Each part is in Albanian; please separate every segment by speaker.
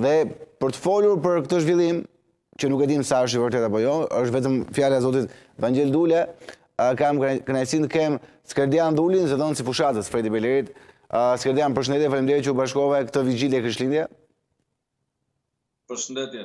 Speaker 1: Dhe për të folur për këtë zhvillim, që nuk e dim sa është i vërtetë apo jo, është vetëm fjala e Zotit Vangjel Dule, kam kënaqësinë të kem Skerdian Dulin, zëdhënësi i fushatës, Fredi Belerit. Skerdian, përshëndetje, faleminderit që u bashkove në këtë vigjilje krishtlindjesh.
Speaker 2: Përshëndetje.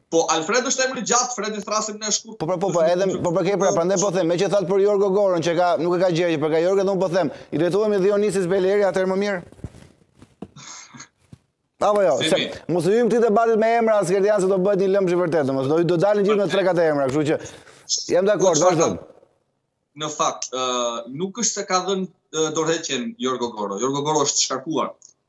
Speaker 2: Po Alfred është
Speaker 1: emri i gjatë, Fredi
Speaker 2: i thërrasim në shkurt.
Speaker 1: Po pra, po po, edhe po për këtë pra, prandaj po them, meqë thatë për Jorgo Gorën që ka nuk e ka gjerë, për ka Jorgo do të po them, i drejtohemi Dionisis Beleri atëherë më mirë. Apo jo, se mos i hyjmë këtij debatit me emra a Skerdian se do bëhet një lëmsh i vërtetë, domos do do dalin të gjithë me 3-4 emra, kështu që jam dakord, po, vazhdo.
Speaker 2: Në fakt, nuk është se ka dhënë dorëheqjen Jorgo Goro. Jorgo Goro është shkarkuar.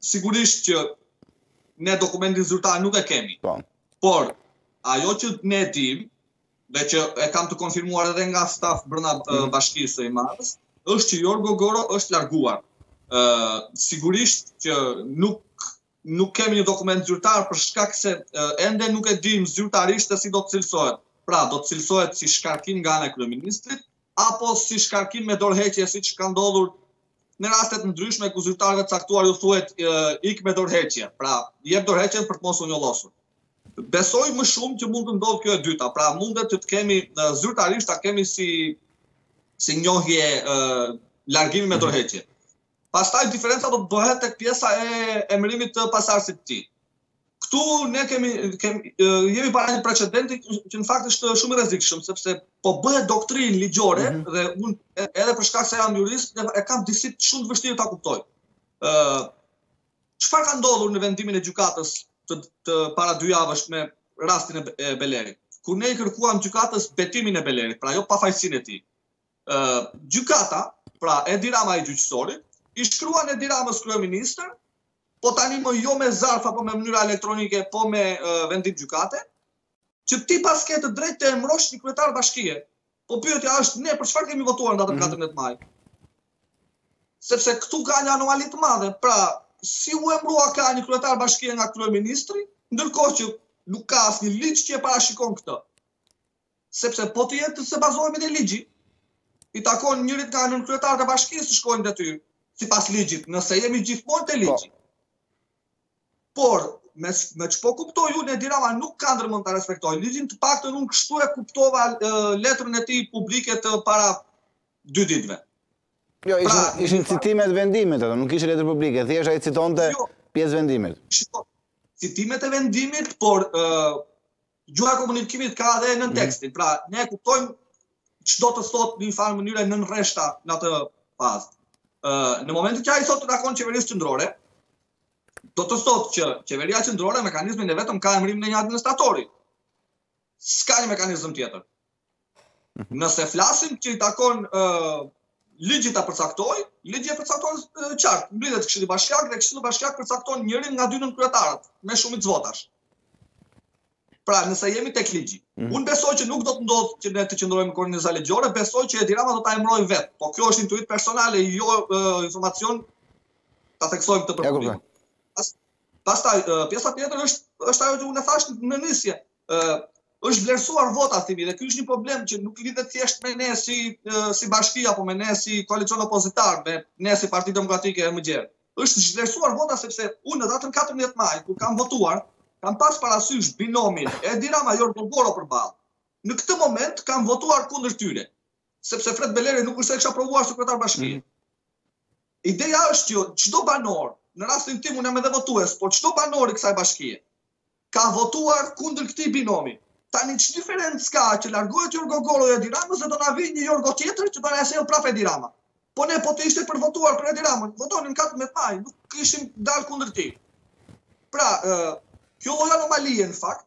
Speaker 2: sigurisht që ne dokumentin zyrtar nuk e kemi. Po. Por ajo që ne dim dhe që e kam të konfirmuar edhe nga staf brenda mm. bashkisë së Himarës, është që Jorgo Goro është larguar. Ë uh, sigurisht që nuk nuk kemi një dokument zyrtar për shkak se uh, ende nuk e dim zyrtarisht se si do të cilësohet. Pra, do të cilësohet si shkarkim nga ana e kryeministrit apo si shkarkim me dorëheqje siç ka ndodhur në raste të ndryshme kur zyrtarëve të caktuar u thuhet ik me dorëheqje, pra jep dorëheqjen për të mos u njollosur. Besoj më shumë që mund të ndodhë kjo e dyta, pra mundet të ta kemi zyrtarisht ta kemi si si njohje largimi me dorëheqje. Pastaj diferenca do të bëhet tek pjesa e emërimit të pasardhësit të tij. Ktu ne kemi kemi jemi para një precedenti që në fakt është shumë i rrezikshëm sepse po bëhet doktrinë ligjore mm -hmm. dhe unë edhe për shkak se jam jurist e kam disi shumë të vështirë ta kuptoj. Ë uh, çfarë ka ndodhur në vendimin e gjykatës të, të para dy javësh me rastin e Belerit? Kur ne i kërkuam gjykatës betimin e Belerit, pra jo pafajësinë e tij. gjykata, pra Edi Rama e gjyqësorit, i shkruan Edi Ramës kryeministër, po tani më jo me zarf apo me mënyra elektronike, po me vendim gjykate, që ti paske të drejtë të emërosh një kryetar bashkie. Po pyetja është ne për çfarë kemi votuar në datën 14 mhm. maj? Sepse këtu ka një anomali të madhe. Pra, si u emëruaka një kryetar bashkie nga kryeministri, ndërkohë që nuk ka asnjë ligj që e parashikon këtë. sepse po të jetë se bazohemi te ligji, i takon njërit nga nënkryetarët e bashkisë të shkojë në detyrë, sipas ligjit, nëse jemi gjithmonë te ligji. Po. Por, me, me ç'po kuptoj unë, Edi Rama nuk ka ndërmend ta respektojë ligjin, të paktën unë kështu e kuptova letrën e tij publike të para dy ditve.
Speaker 1: Jo, pra, ishin citimet e vendimit, ato, nuk ishin letër publike, thjesht ai citonte jo, pjesë vendimit.
Speaker 2: Shiko, citimet e vendimit, por Gjuha e komunikimit ka edhe nën mhm. tekstin, pra ne kuptojmë ç'do të thotë në një farë mënyre nën rreshta në atë fazë. Ë në momentin që ai thotë i takon qeverisë qendrore, do të thotë që qeveria qendrore mekanizmin e vetëm ka emërimin e një administratori. S'ka një mekanizëm tjetër. Nëse flasim që i takon ligjit ta përcaktoj, ligji e përcakton qartë, mblidhet këshilli bashkiak dhe këshilli bashkiak përcakton njërin nga dy nënkryetarët me shumicë votash. Pra, nëse jemi tek ligji, mm -hmm. unë besoj që nuk do të ndodhë që ne të qëndrojmë te korniza ligjore, besoj që Edi Rama do ta emërojë vetë. Po, kjo është intuitë personale, jo uh, informacion ta theksojmë këtë përpërimë. Pas, pastaj, uh, pjesa tjetër është, është ajo që unë e thashë në nisje. është zhvlerësuar vota Thimi dhe ky është një problem që nuk lidhet thjesht me ne si si bashki apo me ne si koalicion opozitar me ne si Parti Demokratike e më gjerë. Është zhvlerësuar vota sepse unë në datën 14 maj kur kam votuar, kam pas parasysh binomin Edi Rama Jorgo Goro përballë. Në këtë moment kam votuar kundër tyre, sepse Fred Beleri nuk është se e kisha provuar si kryetar bashkie. Mm. Ideja është që çdo banor, në rastin tim unë jam edhe votues, por çdo banor i kësaj bashkie, ka votuar kundër këtij binomi. Tani çfarë diference ka që largohet Jorgo Goro dhe Edi Rama se do na vijë një Jorgo tjetër që do na sjellë prapë Edi Rama. Po ne po të ishte për të votuar për Edi Ramën, votonim në 14 maj, nuk kishim dalë kundër tij. Pra, kjo lloj anomalie në fakt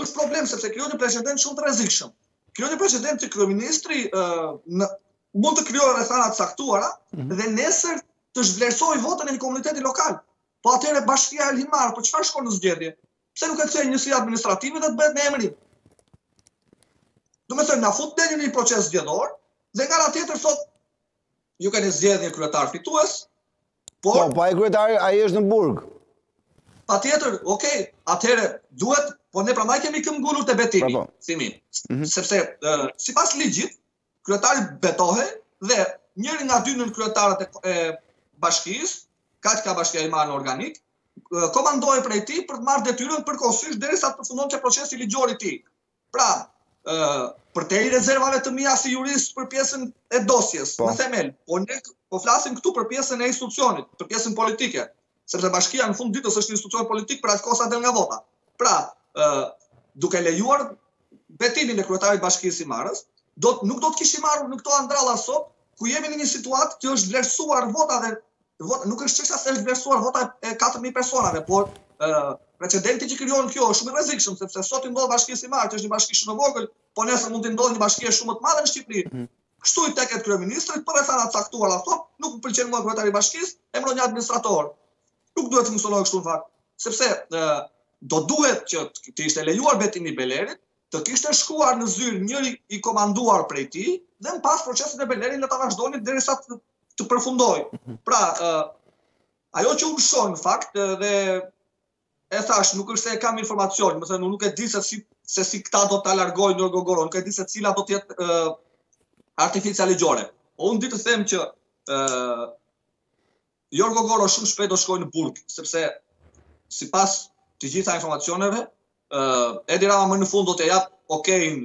Speaker 2: është problem sepse krijon një precedent shumë të rrezikshëm. Krijon një precedent që kryeministri ë mund të krijojë rrethana të caktuara mhm. dhe nesër të zhvlerësojë votën e një komuniteti lokal. Po atëre bashkia e Himarës për çfarë shkon në zgjedhje? Pse nuk e kthejnë njësi administrative dhe të bëhet me emërim? Domethënë na fut në një proces zgjedhor dhe nga ana tjetër thotë ju keni zgjedhur një kryetar fitues.
Speaker 1: Po, po ai kryetari ai është në burg.
Speaker 2: Patjetër, ok, atëherë duhet, po ne prandaj kemi këmbgulur te betimi, po, po. Thimi. Mm -hmm. Sepse uh, sipas ligjit, kryetari betohej dhe njëri nga dy nënkryetarët e, e bashkisë, kaq ka bashkia Himarë në organikë, komandohej prej tij për të marrë detyrën përkohësisht derisa të përfundonte procesi ligjor i tij. Pra, ë përtej rezervave të mia si jurist për pjesën e dosjes, po. në themel, po ne po flasim këtu për pjesën e institucionit, për pjesën politike. sepse bashkia në fund të ditës është institucion politik për aq kohë sa del nga vota. Pra, duke lejuar betimin e kryetarit të bashkisë Himarës, do, nuk do të kishim arritur në këto andralla sot, ku jemi në një situatë që është zhvlerësuar vota dhe vota, nuk është çështja se është zhvlerësuar vota e 4.000 personave, por precedenti që krijon kjo është shumë i rrezikshëm sepse sot i ndodh bashkisë Himarë, që është një bashki shumë e vogël, po nesër mund t'i ndodhë një bashkie shumë më të madhe në Shqipëri. Mhm. Kështu i teket kryeministrit, për rrethana të caktuara thotë, nuk më pëlqen më kryetari i bashkisë, emron një administrator. Nuk duhet të funksionojë kështu në fakt, sepse ë do duhej që të ishte lejuar betimi i Belerit, të kishte shkuar në zyrë njëri i komanduar prej tij, dhe më pas procesin e Belerit le ta vazhdonin derisa të, të përfundojë. Mhm. Pra, ë ajo që unë shoh në fakt dhe e thashë, nuk është se e kam informacion, domethënë, nuk e di se si, se si këta do ta largojnë Jorgo Goron, nuk e di se cila do të jetë uh, artificia ligjore. Po unë di të them që uh, Jorgo Goro shumë shpejt do shkojë në burg, sepse sipas të gjitha informacioneve, uh, Edi Rama më në fund do të japë okejn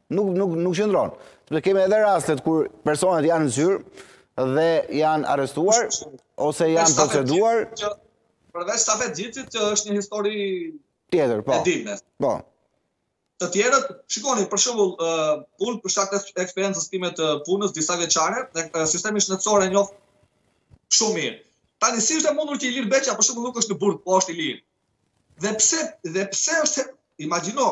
Speaker 2: Nuk,
Speaker 1: nuk, nuk qëndron. Sepse kemi edhe rastet kur personat janë në zyrë dhe janë arrestuar, ose janë proceduar.
Speaker 2: Përveç Safet Gjicit që është një histori
Speaker 1: tjetër, po.
Speaker 2: E dimë.
Speaker 1: Po.
Speaker 2: Të tjerët, shikoni, për shembull, uh, unë për shkak të eksperiencës time të punës, disavjeçare, dhe uh, sistemin shëndetësor e njoh shumë mirë. Tani, si është e mundur që Ilir Beqja, për shembull nuk është në burg, po është i lirë. Dhe pse dhe pse është imagjino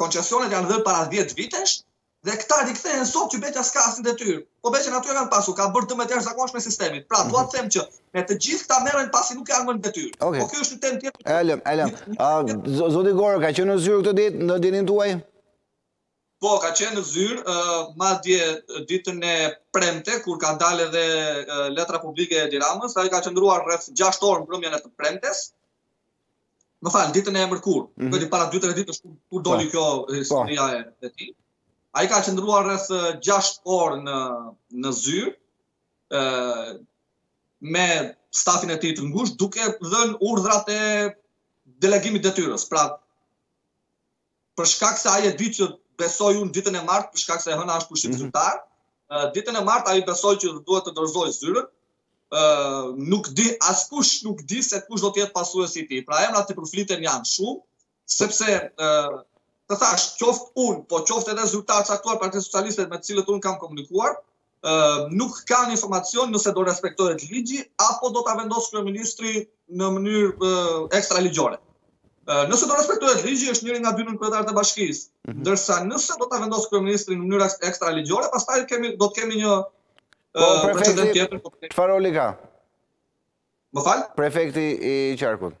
Speaker 2: koncesionet janë dhënë para 10 vitesh dhe këta i rikthehen sot që Beqja s'ka asnjë detyrë. Po Beqen aty e kanë pasur, ka bërë dëme të jashtëzakonshme sistemit. Pra, dua të them që me të gjithë këta merren pasi nuk janë më në detyrë.
Speaker 1: Okay.
Speaker 2: Po kjo është një temë tjetër.
Speaker 1: E lëmë, e lëmë. Zoti Goro ka qenë në zyrë këto ditë në dijeninë tuaj?
Speaker 2: Po, ka qenë në zyrë, madje ditën e premte, kur ka dalë edhe letra publike e Edi Ramës, ai ka qëndruar rreth 6 orë mbrëmjen e të premtes, më falë, ditën e mërkurë, mm -hmm. para 2-3 ditësh, kur, kur po. doli kjo po. historia e, e tij, ai ka qëndruar rreth 6 orë në, në zyrë, me stafin e tij të ngushtë, duke dhënë urdhrat e delegimit të detyrës, pra për shkak se ai e di që besoj unë ditën e martë, për shkak se e hëna është pushim mhm. zyrtar, ditën e martë ai besoj që duhet të dorëzojë zyrën, nuk di, askush nuk di se kush do të jetë pasuesi i tij. Pra emrat që përfliten janë shumë, sepse të thashë, qoftë unë, po qoftë edhe zyrtarë të caktuar të Partisë Socialiste me të cilët unë kam komunikuar, nuk kanë informacion nëse do respektohet ligji, apo do ta vendosë kryeministri në mënyrë ekstraligjore. Nëse do respektohet ligji, është njëri nga dy nënkryetarët e bashkisë. Mhm. Ndërsa nëse do ta vendosë kryeministri në mënyrë ekstraligjore, pastaj kemi do të kemi një
Speaker 1: po, precedent tjetër. Po prefekti, çfarë roli ka?
Speaker 2: Më fal?
Speaker 1: Prefekti i Qarkut.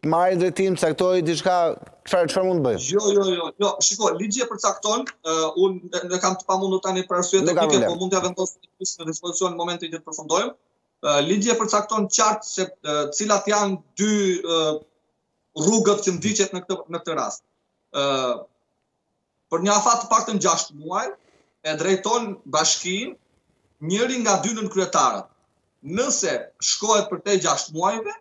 Speaker 1: Të marrë drejtim, caktoj diçka, çfarë çfarë mund të bëjë?
Speaker 2: Jo, jo, jo, jo. Shiko, ligji e përcakton, uh, unë e kam të pamundur tani për arsye teknike, por mund t'ia vendos në dispozicion në momentin që të përfundojmë. Uh, ligji e përcakton qartë se uh, cilat janë dy uh, rrugët që ndiqet në këtë në këtë rast. ë uh, Për një afat të paktën 6 muaj e drejton bashkinë njëri nga dy nënkryetarët. Nëse shkohet përtej 6 muajve,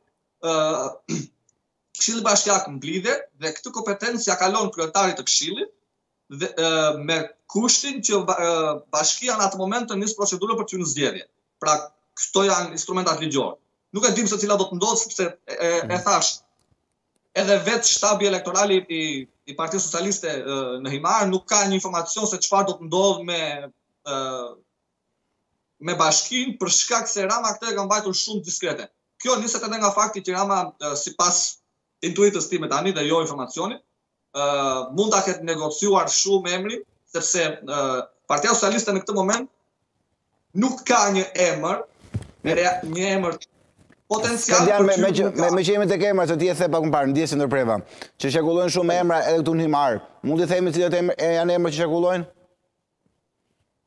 Speaker 2: Këshilli Bashkiak mblidhet dhe këtë kompetencë ia kalon kryetarit të këshillit dhe me kushtin që bashkia në atë moment të nisë procedurën për të hyrë në zgjedhje. Pra këto janë instrumentat ligjorë. Nuk e dimë se cila do të ndodhë sepse e, e thashë edhe vetë shtabi elektoral i i Partisë Socialiste në Himarë nuk ka një informacion se çfarë do të ndodhë me me bashkinë për shkak se Rama këtë e ka mbajtur shumë diskrete. Kjo niset edhe nga fakti që Rama sipas intuitës time tani dhe jo informacionit, ë mund ta ketë negociuar shumë emrin, sepse ë Partia Socialiste në këtë moment nuk ka një emër, një emër potencial
Speaker 1: për me, me, me, meqë jemi tek emra, se ti e the pak më parë, ndjesë të ndërpreva, që qarkullojnë shumë emra edhe këtu në Himarë. Mund të themi cilët emra
Speaker 2: janë emrat që qarkullojnë?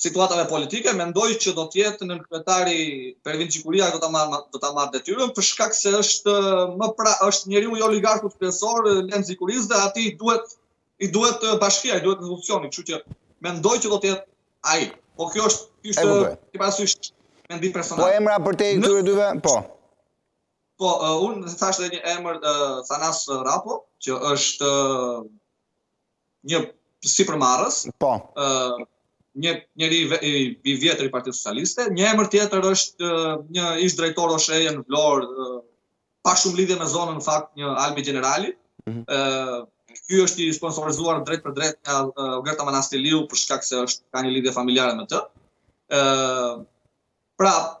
Speaker 2: situatave politike, mendoj që do të jetë nënkryetari Pervin Gjikuria do ta marrë do ta marrë detyrën për shkak se është më pra është njeriu i oligarkut kryesor Lenc Gjikurisë dhe atij i duhet i duhet bashkia, i duhet institucioni, kështu që mendoj që do të jetë ai. Po kjo është kije ti parasysh mendim personal.
Speaker 1: Po emra përtej këtyre dyve? Po.
Speaker 2: Po, uh, unë thashë dhe një emër uh, Thanas Rapo, që është uh, një sipërmarrës.
Speaker 1: Po.
Speaker 2: ë një njeri i vjetër i Partisë Socialiste, një emër tjetër është një ish drejtor OSHE-je në Vlorë, pa shumë lidhje me zonën në fakt një Albi Gjenerali. ë mhm. uh, Ky është i sponsorizuar drejtpërdrejt nga Ogerta Manastirliu për shkak se është ka një lidhje familjare me të. ë
Speaker 1: uh, Pra,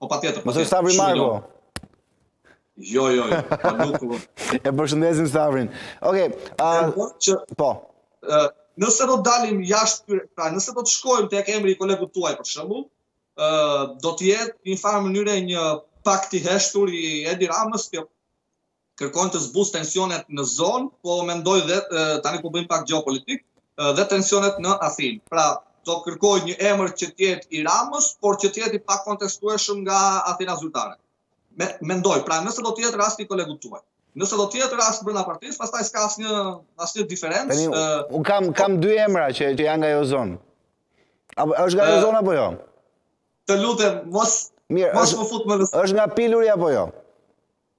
Speaker 2: Po patjetër, patjetër. Mos
Speaker 1: është Stavri Marko.
Speaker 2: Jo, jo, jo. Po nuk...
Speaker 1: e përshëndesim Stavrin. Oke, okay,
Speaker 2: po. nëse do të dalim jashtë, pra nëse do të shkojmë tek emri i kolegut tuaj për shembull, do të jetë një farë mënyrë një pakt i heshtur i Edi Ramës, kjo kërkojnë të zbusë tensionet në zonë, po mendoj dhe tani po bëjmë pak gjeopolitikë, dhe tensionet në Athinë. Pra, do kërkojë një emër që të jetë i Ramës, por që të jetë i pakontestueshëm nga Athina zyrtare. Mendoj, pra nëse do të jetë rasti i kolegut tuaj. Nëse do të jetë rast brenda partisë, pastaj s'ka asnjë, asnjë diferencë.
Speaker 1: Unë kam, kam dy emra që, që janë nga ajo zonë. A është nga ajo zonë apo jo?
Speaker 2: Të lutem, mos, Mirë, mos është, më fut më nësë.
Speaker 1: është nga Piluri apo jo?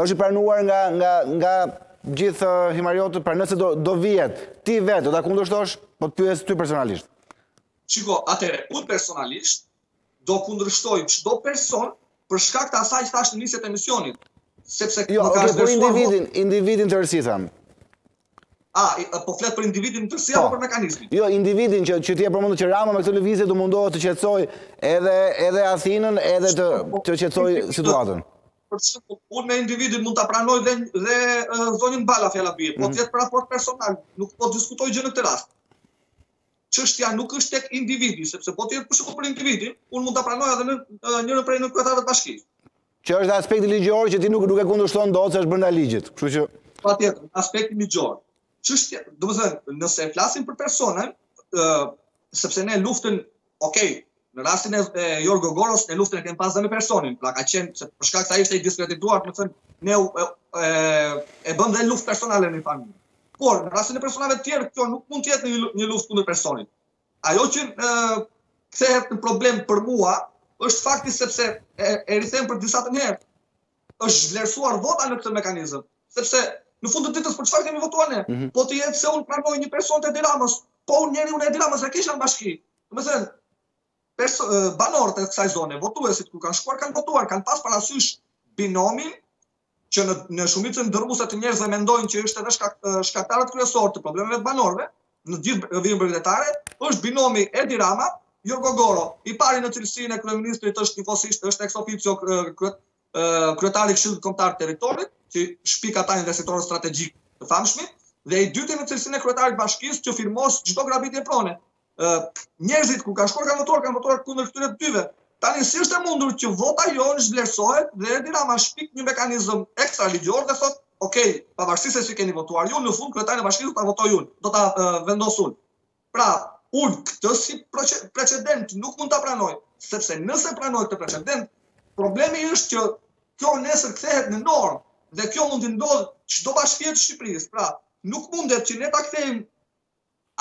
Speaker 1: Është i pranuar nga nga nga gjithë himariotët, pra nëse do do vihet, ti vetë do ta kundërshtosh? Po të pyes ty personalisht.
Speaker 2: Shiko, atëherë unë personalisht do kundërshtoj çdo person për shkak të asaj që thash në nisje të emisionit. Sepse
Speaker 1: jo, më okay, për individin, individin tërësisht them.
Speaker 2: A, po flet për individin tërësisht po. apo për mekanizmin?
Speaker 1: Jo, individin që që ti e përmende që Rama me këtë lëvizje do mundohet të qetësojë edhe edhe Athinën, edhe të të qetësojë situatën.
Speaker 2: për shembull, unë me individin mund ta pranoj dhe dhe zonjën Bala fjala bie, po mhm. të jetë për raport personal, nuk po diskutoj gjë në këtë rast. Çështja nuk është tek individi, sepse po të jetë për shembull për individin, unë mund ta pranoj edhe në njërin prej nënkryetarëve të bashkisë.
Speaker 1: Që është aspekti ligjor që ti nuk nuk e kundërshton dot se është brenda ligjit. Kështu që
Speaker 2: patjetër, aspekti ligjor. Çështja, domethënë, nëse flasim për personin, ë sepse ne luftën Okej, në rastin e Jorgo Goros ne luftën e kemi pas dhe me personin, pra ka qenë, se për shkak se ishte i diskredituar, domethënë, ne e bëmë dhe luftë personale në familje. Por, në rastin e personave të tjerë, kjo nuk mund të jetë një luftë kundër personit. Ajo që kthehet në problem për mua, është fakti sepse e, e rithem për të disatën herë, është zhvlerësuar vota në këtë mekanizëm. Sepse në fund të ditës për çfarë kemi votuar ne? Mhm. Po të jetë se unë pranoj një person të Edi Ramës, po unë njeriun e Edi Ramës e kisha në bashki. Domethënë perso, banorët e kësaj zone, votuesit kur kanë shkuar kanë votuar, kanë pas parasysh binomin që në në shumicën dërrmuese të njerëzve mendojnë që është edhe shkak shkaktarët kryesor të problemeve të banorëve në gjithë vijën bregdetare, është binomi Edi Rama, Jorgo Goro, i pari në cilësinë e kryeministrit është një është ex officio kryetari i Këshillit Kombëtar të Territorit, që shpik ata investitorë strategjikë të famshëm, dhe i dyti në cilësinë e kryetarit të bashkisë që firmos çdo grabitje prone. Ë njerëzit kur kanë shkuar kanë votuar, kanë votuar kundër këtyre të dyve. Tani si është e mundur që vota jonë zhvlerësohet dhe Edi Rama shpik një mekanizëm ekstra ligjor dhe thotë, "Ok, pavarësisht se si keni votuar ju, në fund kryetarin e bashkisë do ta votoj unë, do ta uh, vendos unë." Pra, unë këtë si precedent nuk mund ta pranoj, sepse nëse pranoj këtë precedent, problemi është që kjo nesër kthehet në normë, dhe kjo mund t'i ndodhë çdo bashkie të Shqipërisë, pra nuk mundet që ne ta kthejmë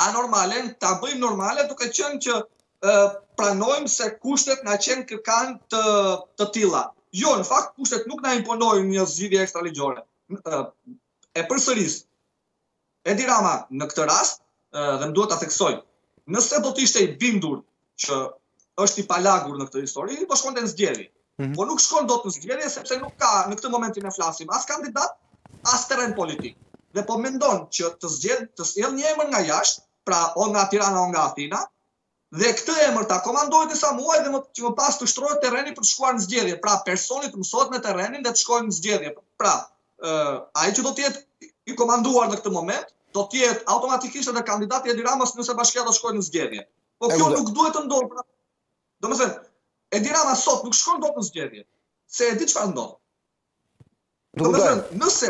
Speaker 2: anormalen, ta bëjmë normale, duke qenë që pranojmë se kushtet na qenkërkan të, të tilla. Jo, në fakt, kushtet nuk na imponojnë një zgjidhje ekstra ligjore. E përsëris, Edi Rama në këtë rast, dhe më duhet ta theksoj, nëse do të ishte i bindur që është i palagur në këtë histori, do shkonte në zgjedhje. Mhm. Po nuk shkon dot në zgjedhje sepse nuk ka në këtë moment që ne flasim as kandidat, as terren politik. Dhe po mendon që të zgjedhë, të sjellë një emër nga jashtë, pra o nga Tirana o nga Athina, dhe këtë emër ta komandojë disa muaj dhe më që më pas të shtrohet terreni për të shkuar në zgjedhje. Pra, personi të mësohet me terrenin dhe të shkojnë në zgjedhje. Pra, uh, ai që do të jetë i komanduar në këtë moment, do të jetë automatikisht edhe kandidati i Edi Ramës nëse bashkia do shkojë në zgjedhje. Po kjo nuk duhet të ndodhë. Pra, do më thënë, Edi Rama sot nuk shkon dot në zgjedhje, se e di çfarë ndodh. Domethënë, nëse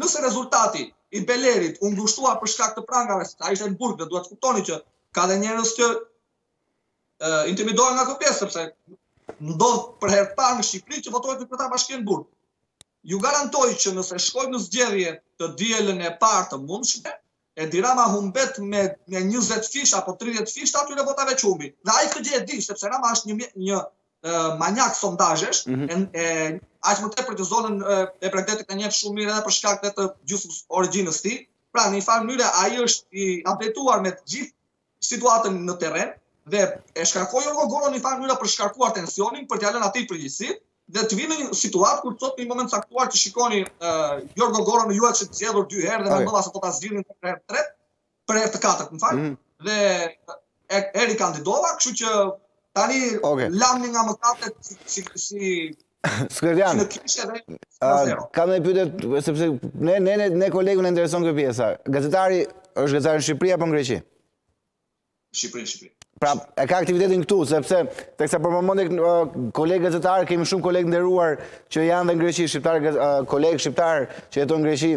Speaker 2: nëse rezultati i Belerit u ngushtua për shkak të prangave, sepse ai ishte në burg dhe duhet të kuptoni që ka dhe njerëz që ë intimidohen nga kjo pjesë sepse ndodh për herë të parë në Shqipëri që votohet një kryetar bashkie në burg. Ju garantoj që nëse shkojmë në zgjedhje të dielën e parë të mundshme, Edi Rama humbet me me 20 fish apo 30 fish të atyre votave që humbi. Dhe ai këtë gjë e di sepse Rama është një një manjak sondazhesh, mm -hmm. e, e aq më tepër që zonën e, e bregdetit e njeh shumë mirë edhe për shkak të gjysmë origjinës së tij. Pra në një farë mënyre ai është i apdejtuar me të gjithë situatën në terren dhe e shkarkoi Jorgo Goron në një farë mënyre për shkarkuar tensionin, për t'ia lënë atij përgjegjësinë dhe të vijë në një situatë kur të thotë në një moment caktuar që shikoni uh, Jorgo Goron unë jua kisha zgjedhur dy herë dhe mendova se po ta zgjidhin për herë të tretë, për herë të katërt, më fal. Mm -hmm. Dhe e rikandidova, kështu që tani okay. lamëni nga mëkatet si si si
Speaker 1: Skërdian, kam një pyetje, sepse ne, ne, ne, ne kolegët na intereson kjo pjesa. Gazetari, është gazetari në Shqipëri apo në Greqi?
Speaker 2: Shqipëri, Shqipëri.
Speaker 1: Pra, e ka aktivitetin këtu, sepse, të them për momentin uh, kolegë gazetarë, kemi shumë kolegë të nderuar që janë dhe në Greqi, shqiptarë, uh, kolegë shqiptarë që jetojnë në Greqi,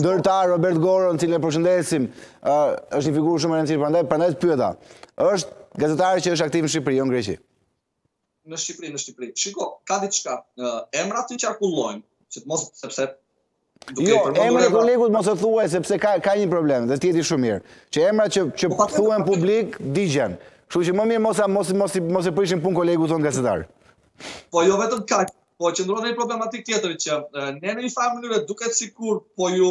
Speaker 1: ndër ta Robert Goro, të cilin e përshëndesim, uh, është një figurë shumë e rëndësishme, prandaj prandaj të pyeta. Është gazetar që është aktiv në Shqipëri, jo në Greqi.
Speaker 2: në Shqipëri, në Shqipëri. Shiko, ka diçka, emrat qarkullojnë, që të mos, sepse
Speaker 1: Jo, emrin e kolegut mos e thuaj sepse ka ka një problem dhe ti e di shumë mirë. Që emrat që që po, thuhen publik digjen. Kështu që më mirë mos mos mos mos e prishim punë kolegut tonë gazetar.
Speaker 2: Po jo vetëm kaq, po qëndron një problematikë tjetër që ne në një farë mënyrë duket sikur po ju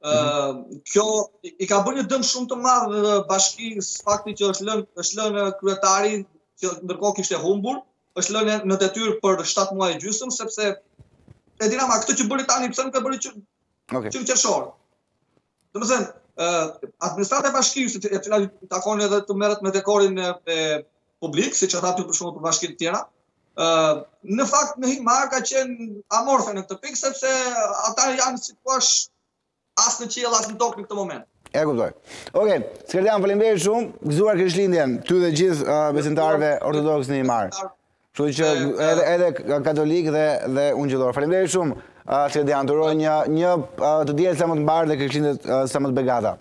Speaker 2: Kjo i ka bërë një dëm shumë të madh bashkisë fakti që është lënë është lënë kryetari që ndërkohë kishte humbur, është lënë në detyrë për 7 muaj e gjysmë sepse Edi Rama këtë që bëri tani pse nuk e bëri që okay. që në qershor. Domethënë, ë administrata e bashkisë së cilës i takon edhe të merret me dekorin e, e publik, siç e the ti për shembull për bashkitë e tjera, në fakt në Himarë ka qenë amorfe në këtë pikë, sepse ata janë si të thuash as në qiell, as në tokë në këtë moment.
Speaker 1: E kuptoj. Okej, Skërdian, faleminderit shumë, gëzuar Krishtlindjen, ty dhe gjithë besimtarëve ortodoksë në Himarë. Shto që edhe katolikë dhe ungjillorë. Faleminderit shumë, Skërdian, të uroj një të diel sa më të mbarë dhe Krishtlindje sa më të begata.